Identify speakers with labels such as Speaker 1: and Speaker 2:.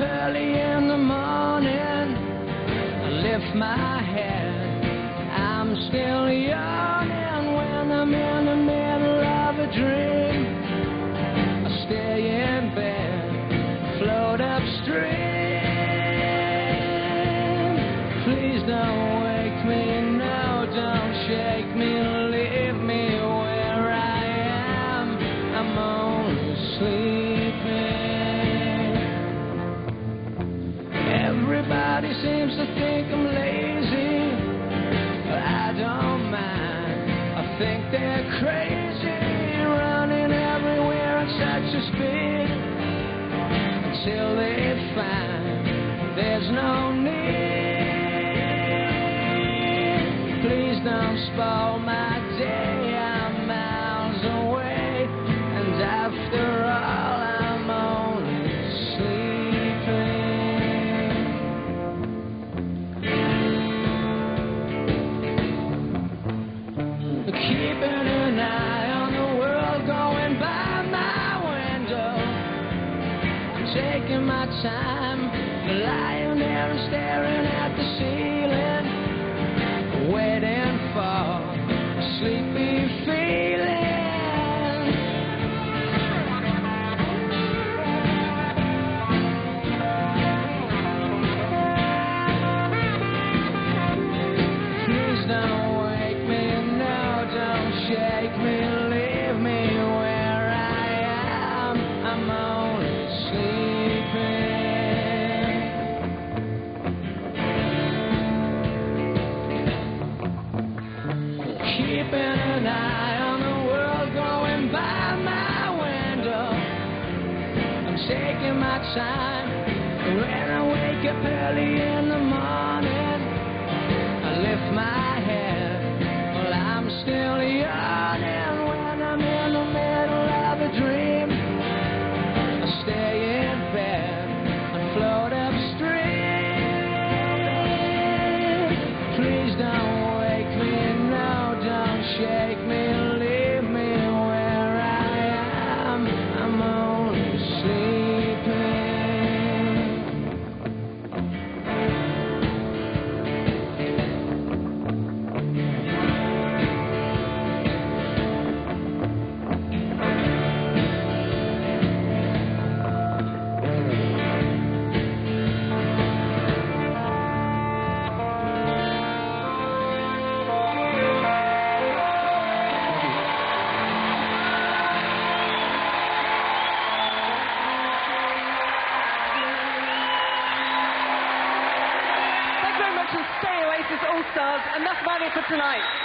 Speaker 1: early in the morning. I lift my head. I'm still young. Everybody seems to think I'm lazy, but I don't mind. I think they're crazy, running everywhere at such a speed until they find there's no need. Please don't spoil my my time, lying there and staring at the ceiling, taking my time. When I wake up early in the morning, I lift my And stay
Speaker 2: All Stars. Enough money for tonight.